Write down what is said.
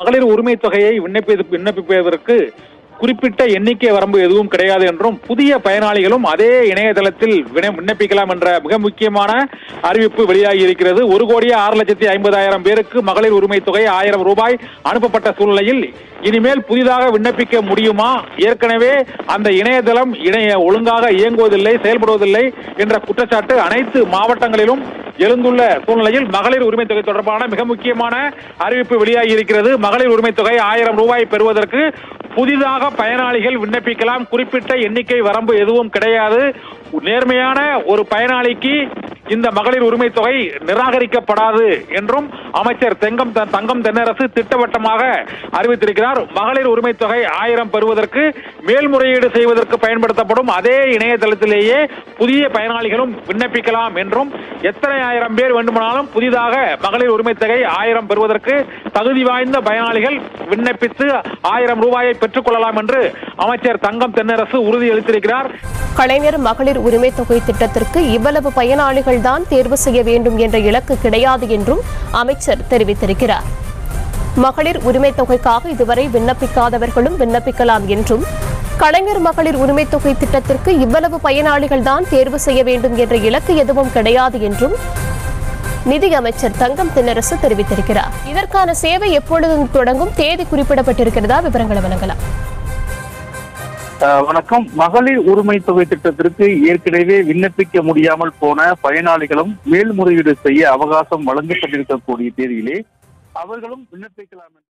மகளிர் உரிமை தொகையை விண்ணப்பி விண்ணப்பிப்பதற்கு குறிப்பிட்ட எண்ணிக்கை வரம்பு எதுவும் கிடையாது என்றும் புதிய பயனாளிகளும் அதே இணையதளத்தில் விண்ணப்பிக்கலாம் என்ற மிக முக்கியமான அறிவிப்பு வெளியாகி இருக்கிறது. ஒரு கோடியே ஆறு லட்சத்தி ஐம்பதாயிரம் பேருக்கு மகளிர் உரிமை தொகை ஆயிரம் ரூபாய் அனுப்பப்பட்ட சூழ்நிலையில் இனிமேல் புதிதாக விண்ணப்பிக்க முடியுமா? ஏற்கனவே அந்த இணையதளம் இணைய ஒழுங்காக இயங்குவதில்லை செயல்படுவதில்லை என்ற குற்றச்சாட்டு அனைத்து மாவட்டங்களிலும் எழுந்துள்ள சூழ்நிலையில் மகளிர் உரிமை தொகை தொடர்பான மிக முக்கியமான அறிவிப்பு வெளியாகி இருக்கிறது. மகளிர் உரிமை தொகை ஆயிரம் ரூபாய் பெறுவதற்கு புதிதாக பயனாளிகள் விண்ணப்பிக்கலாம். குறிப்பிட்ட எண்ணிக்கை வரம்பு எதுவும் கிடையாது. நேர்மையான ஒரு பயனாளிக்கு இந்த மகளிர் உரிமை தொகை நிராகரிக்கப்படாது என்றும் அமைச்சர் தெங்கம் தங்கம் தென்னரசு திட்டவட்டமாக அறிவித்திருக்கிறார். மகளிர் உரிமை தொகை ஆயிரம் பெறுவதற்கு மேல்முறையீடு செய்வதற்கு பயன்படுத்தப்படும் அதே இணையதளத்திலேயே புதிய பயனாளிகளும் விண்ணப்பிக்கலாம் என்றும் எத்தனை ஆயிரம் பேர் வேண்டுமானாலும் புதிதாக மகளிர் உரிமை தொகை ஆயிரம் பெறுவதற்கு தகுதி வாய்ந்த பயனாளிகள் விண்ணப்பித்து ஆயிரம் ரூபாயை பெற்றுக் கொள்ளலாம் என்று அமைச்சர் தங்கம் தென்னரசு உறுதியளித்திருக்கிறார். கலைஞர் மகளிர் உரிமை தொகை திட்டத்திற்கு இவ்வளவு பயனாளிகள் தான் தேர்வு செய்ய வேண்டும் என்ற இலக்கு கிடையாது என்றும் அமைச்சர் தெரிவித்திருக்கிறார். மகளிர் உரிமை தொகைக்காக இதுவரை விண்ணப்பிக்காதவர்களும் விண்ணப்பிக்கலாம் என்றும் கலைஞர் மகளிர் உரிமை தொகை திட்டத்திற்கு இவ்வளவு பயனாளிகள் தான் தேர்வு செய்ய வேண்டும் என்ற இலக்கு எதுவும் கிடையாது என்றும் நிதி அமைச்சர் தங்கம் தென்னரசு தெரிவித்திருக்கிறார். இதற்கான சேவை எப்பொழுது தொடங்கும் தேதி குறிப்பிடப்பட்டிருக்கிறதா? விவரங்களை வழங்கலாம். வணக்கம். மகளிர் உரிமை தொகை திட்டத்திற்கு ஏற்கனவே விண்ணப்பிக்க முடியாமல் போன பயனாளிகளும் மேல்முறையீடு செய்ய அவகாசம் வழங்கப்பட்டிருக்கக்கூடிய தேதியிலே அவர்களும் விண்ணப்பிக்கலாம்.